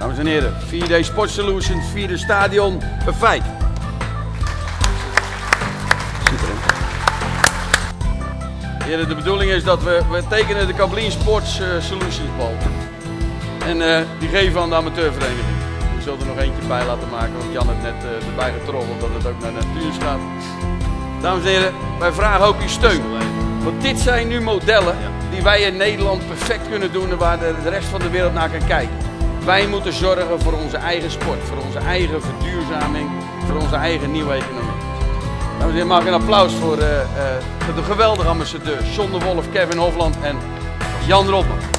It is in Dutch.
en heren, 4D Sport Solutions, vierde stadion, een feit. Super hè? Heren, de bedoeling is dat we, we tekenen de Kablien Sports eh, Solutions bal. En eh, die geven aan de amateurvereniging. Ik zal er nog eentje bij laten maken, want Jan heeft net eh, erbij getroggeld dat het ook naar natuur gaat. Dames en heren, wij vragen ook uw steun. Want dit zijn nu modellen die wij in Nederland perfect kunnen doen en waar de rest van de wereld naar kan kijken. Wij moeten zorgen voor onze eigen sport, voor onze eigen verduurzaming, voor onze eigen nieuwe economie. Dames en heren, mag ik een applaus voor, eh, eh, de geweldige ambassadeurs John de Wolf, Kevin Hofland en Jan Rotman.